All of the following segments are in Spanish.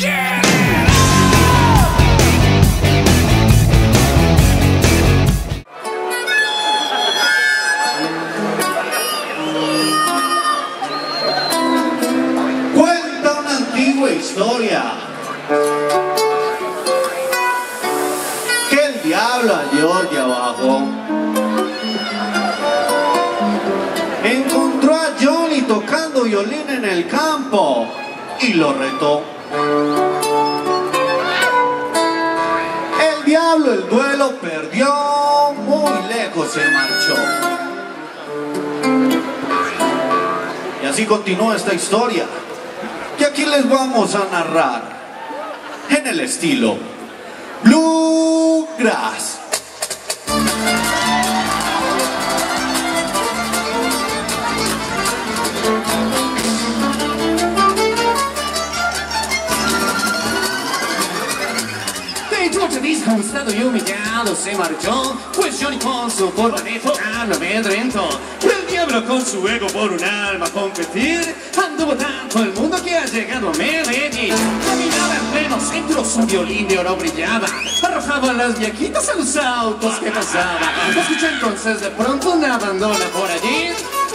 Cuenta una antigua historia que el diablo a George abajo encontró a Johnny tocando violín en el campo y lo retó. El diablo el duelo perdió, muy lejos se marchó. Y así continúa esta historia que aquí les vamos a narrar en el estilo Bluegrass. Y humillado se marchó, pues Johnny con su forma de tocar lo amedrentó. El diablo con su ego por un alma a competir, anduvo tanto el mundo que ha llegado a Medellín. Caminaba en pleno centro, su violín de oro brillaba, arrojaba las viejitas a los autos que pasaban. Escucha entonces de pronto una bandona por allí,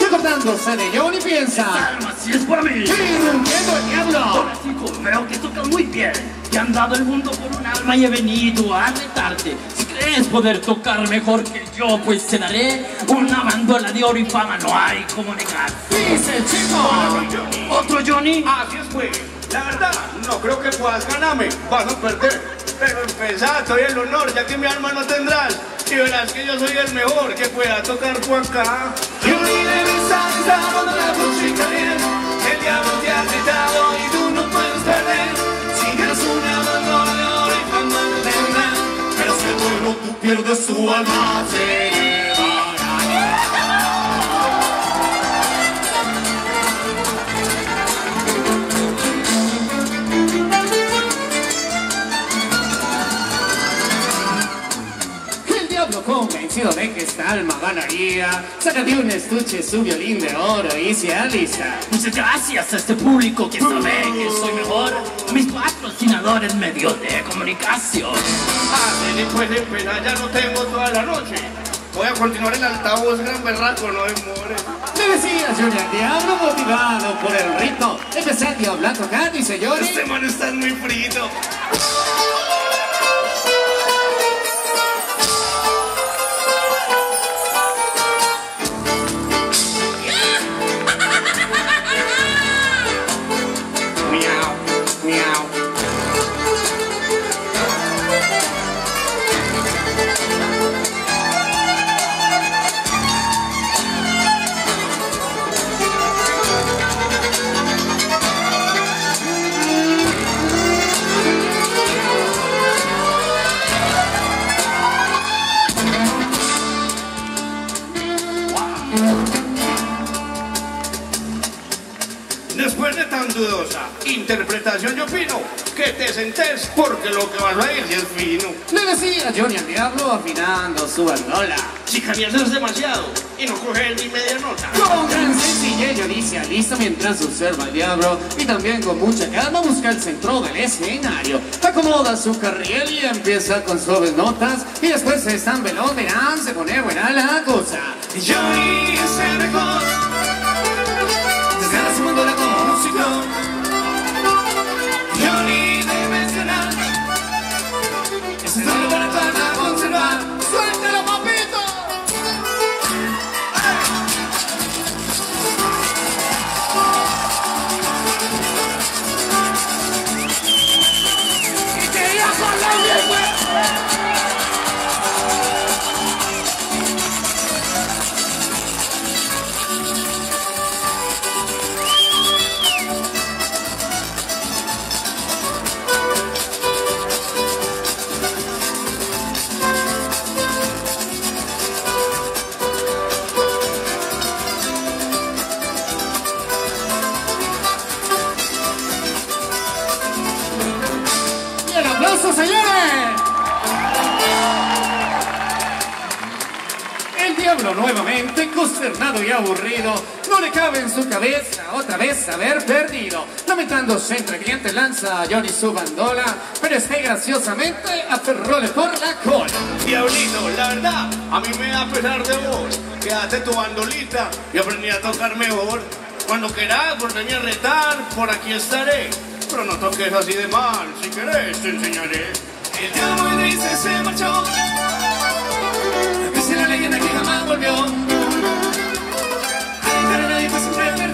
y acordándose de Johnny piensa, Alma, si es para mí. irrumpiendo el diablo. Ahora chico, veo que tocas muy bien. Te han dado el mundo por un alma y he venido a retarte. Si crees poder tocar mejor que yo, pues te daré una bandola de oro y fama. No hay como negar. Dice el chico. ¿Otro Johnny? Así es, pues. La verdad, no creo que puedas ganarme. Vas a perder. Pero empezá, doy el honor, ya que mi alma no tendrás. Y verás que yo soy el mejor que pueda tocar por acá. Johnny de la música viene, el diablo te ha gritado y tú no puedes perder. Si ganas una bandona de oro y fama no tendrás. Pero seguro tú pierdes tu alma. Diablo convencido de que esta alma ganaría, saca de un estuche su violín de oro y se alista. Muchas gracias a este público que sabe que soy mejor. A mis patrocinadores medios de comunicación. Ah, pues de pena, ya no tengo toda la noche. Voy a continuar el altavoz gran berraco, no demore. Le decía al diablo motivado por el ritmo. Empecé el diablo a tocar, dice Johnny. Este man está muy frito. Interpretación, yo opino que te sentes porque lo que vas a ir es fino. Le decía Johnny al diablo afinando su bandola. Chicanías es demasiado y no coger ni media nota. Con gran sencillez Johnny se alista mientras observa al diablo y también con mucha calma busca el centro del escenario. Acomoda su carriel y empieza con suaves notas y después están veloz, verán, se pone buena la cosa. Johnny aplauso, señores! El diablo nuevamente, consternado y aburrido, no le cabe en su cabeza otra vez haber perdido. Lamentándose entre clientes lanza a Johnny su bandola, pero este graciosamente aferróle por la cola. Diablito, la verdad, a mí me da pesar de vos. Quédate tu bandolita y aprendí a tocar mejor. Cuando quieras volverme a retar, por aquí estaré. Pero no toques así de mal, si querés te enseñaré. El diablo muy triste se marchó. Dice la leyenda que jamás volvió. A nadie pues siempre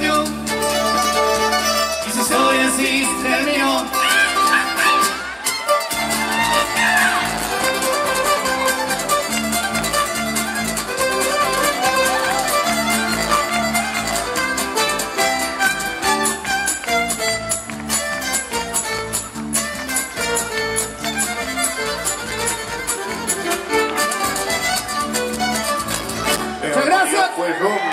his own.